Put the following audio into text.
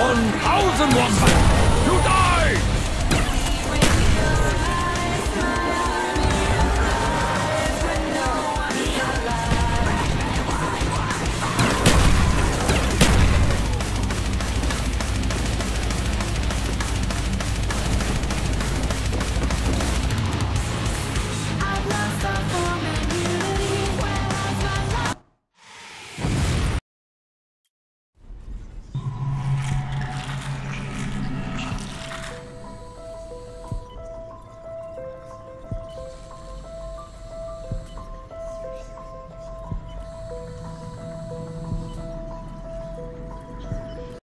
Of 1,001 men!